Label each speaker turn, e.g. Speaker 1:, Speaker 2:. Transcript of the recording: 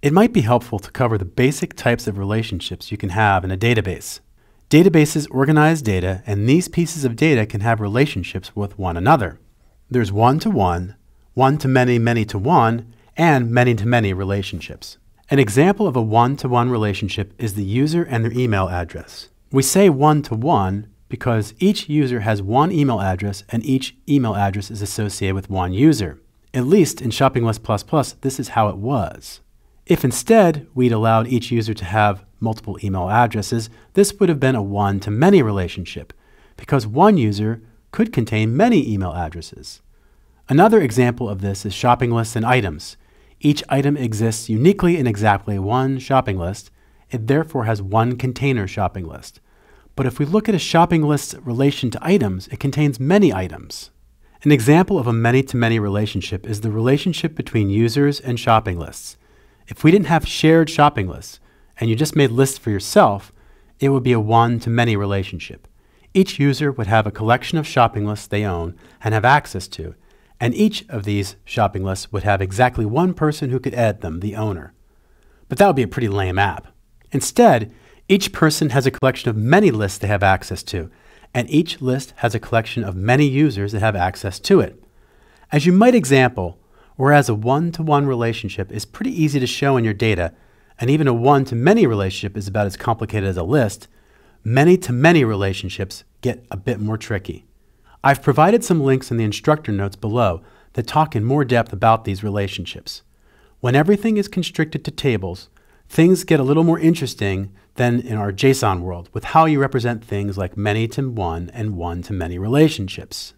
Speaker 1: It might be helpful to cover the basic types of relationships you can have in a database. Databases organize data, and these pieces of data can have relationships with one another. There's one-to-one, one-to-many, many-to-one, and many-to-many relationships. An example of a one-to-one relationship is the user and their email address. We say one-to-one because each user has one email address and each email address is associated with one user. At least in Shopping List this is how it was. If instead we'd allowed each user to have multiple email addresses, this would have been a one-to-many relationship, because one user could contain many email addresses. Another example of this is shopping lists and items. Each item exists uniquely in exactly one shopping list. It therefore has one container shopping list. But if we look at a shopping list's relation to items, it contains many items. An example of a many-to-many relationship is the relationship between users and shopping lists. If we didn't have shared shopping lists, and you just made lists for yourself, it would be a one-to-many relationship. Each user would have a collection of shopping lists they own and have access to, and each of these shopping lists would have exactly one person who could edit them, the owner. But that would be a pretty lame app. Instead, each person has a collection of many lists they have access to, and each list has a collection of many users that have access to it. As you might example, Whereas a one-to-one relationship is pretty easy to show in your data, and even a one-to-many relationship is about as complicated as a list, many-to-many relationships get a bit more tricky. I've provided some links in the instructor notes below that talk in more depth about these relationships. When everything is constricted to tables, things get a little more interesting than in our JSON world with how you represent things like many-to-one and one-to-many relationships.